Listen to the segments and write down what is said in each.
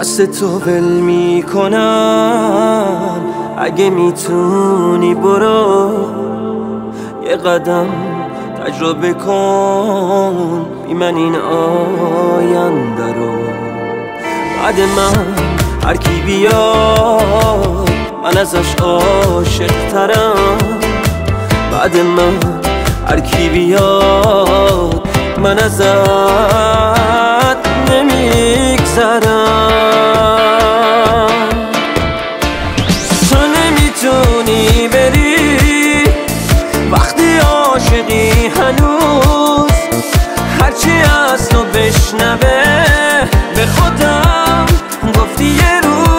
واسه تو ول می‌کنم. اگه می‌تونی برو یه قدم تجربه کن. بی من این آینده رو. بعد من هر کی بیاد من ازش عاشق ترم بعد من هر کی بیاد من ازت هنوز. هرچی از تو بشنوه به خودم گفتی یه روز.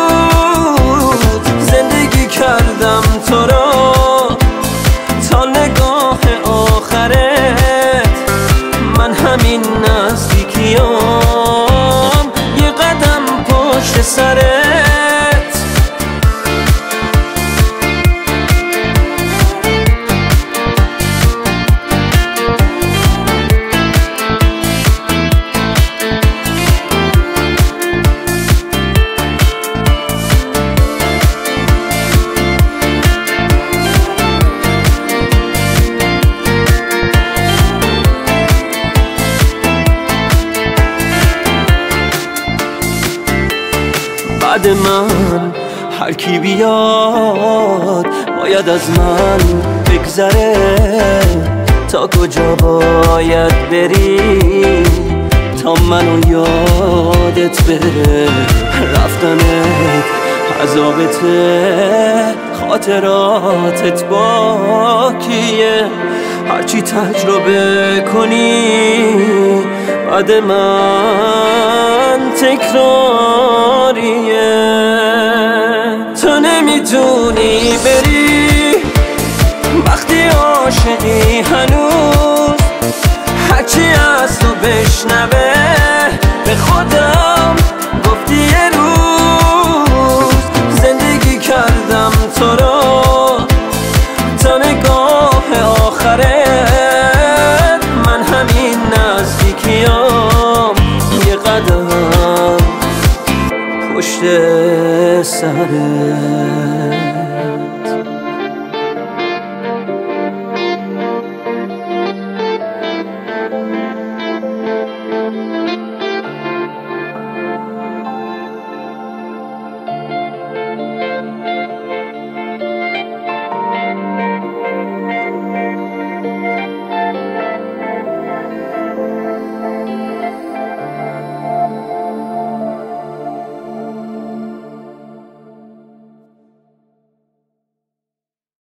بعد من. هر کی بیاد باید از من بگذره. تا کجا باید بری؟ تا منو یادت بره. رفتنت عذابته خاطراتت باکیه. هرچی تجربه کنی بعد من تکراریه. تو نمی‌تونی بری. وقتی عاشقی هنوز هرچی از تو بشنوه 햇살에